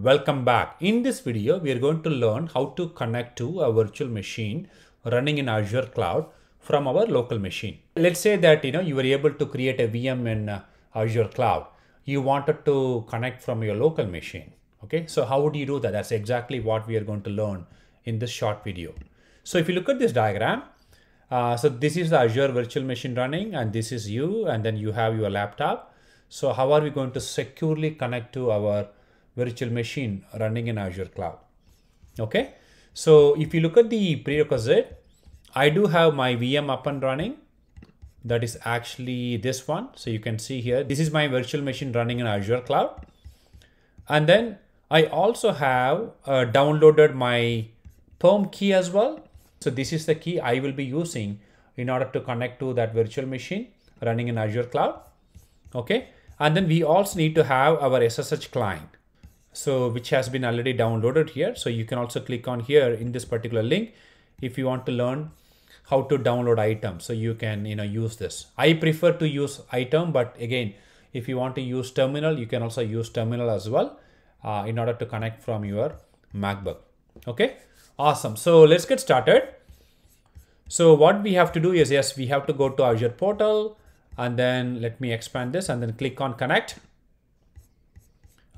Welcome back. In this video, we are going to learn how to connect to a virtual machine running in Azure cloud from our local machine. Let's say that you know you were able to create a VM in uh, Azure cloud. You wanted to connect from your local machine. Okay, so how would you do that? That's exactly what we are going to learn in this short video. So if you look at this diagram, uh, so this is the Azure virtual machine running and this is you and then you have your laptop. So how are we going to securely connect to our virtual machine running in Azure cloud? Okay, so if you look at the prerequisite, I do have my VM up and running. That is actually this one. So you can see here, this is my virtual machine running in Azure cloud. And then I also have uh, downloaded my pem key as well. So this is the key I will be using in order to connect to that virtual machine running in Azure cloud. Okay. And then we also need to have our SSH client. So which has been already downloaded here. So you can also click on here in this particular link if you want to learn how to download iTerm. So you can you know use this. I prefer to use iTerm but again if you want to use terminal you can also use terminal as well uh, in order to connect from your macbook. Okay? Awesome. So let's get started. So what we have to do is yes we have to go to azure portal and then let me expand this and then click on connect.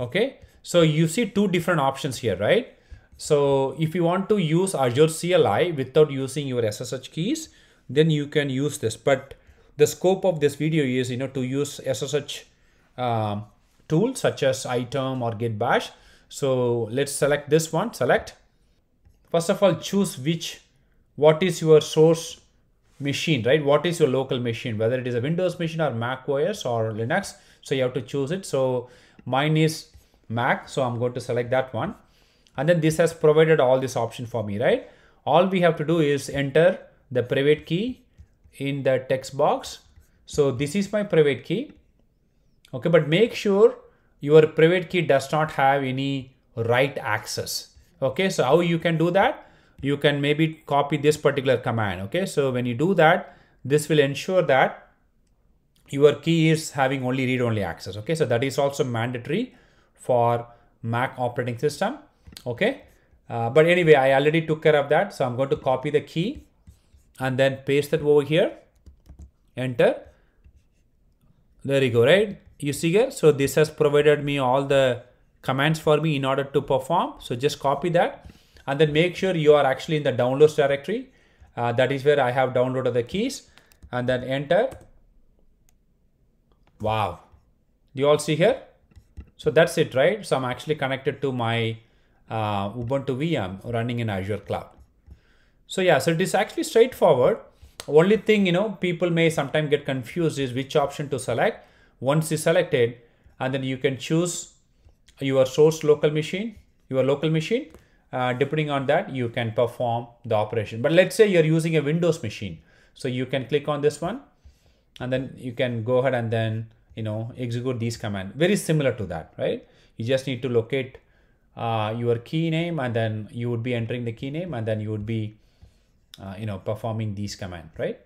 Okay so you see two different options here right so if you want to use Azure CLI without using your SSH keys, then you can use this. But the scope of this video is, you know, to use SSH um, tools such as iTerm or Git Bash. So let's select this one, select. First of all, choose which, what is your source machine, right? What is your local machine, whether it is a Windows machine or Mac OS or Linux. So you have to choose it. So mine is Mac. So I'm going to select that one. And then this has provided all this option for me right? All we have to do is enter the private key in the text box. So this is my private key. Okay but make sure your private key does not have any write access. Okay so how you can do that? You can maybe copy this particular command okay? So when you do that this will ensure that your key is having only read only access okay? So that is also mandatory for mac operating system okay? Uh, but anyway i already took care of that so i'm going to copy the key and then paste it over here. Enter. There you go right? You see here? So this has provided me all the commands for me in order to perform. So just copy that and then make sure you are actually in the downloads directory. Uh, that is where i have downloaded the keys and then enter. Wow. Do you all see here so that's it right so i'm actually connected to my uh, Ubuntu VM running in Azure cloud. So yeah, so it is actually straightforward. Only thing, you know, people may sometimes get confused is which option to select. Once you selected, and then you can choose your source local machine, your local machine. Uh, depending on that, you can perform the operation. But let's say you're using a Windows machine. So you can click on this one and then you can go ahead and then, you know, execute these command. Very similar to that, right? You just need to locate uh, your key name and then you would be entering the key name and then you would be uh, you know performing these command right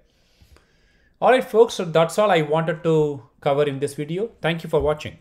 all right folks so that's all i wanted to cover in this video thank you for watching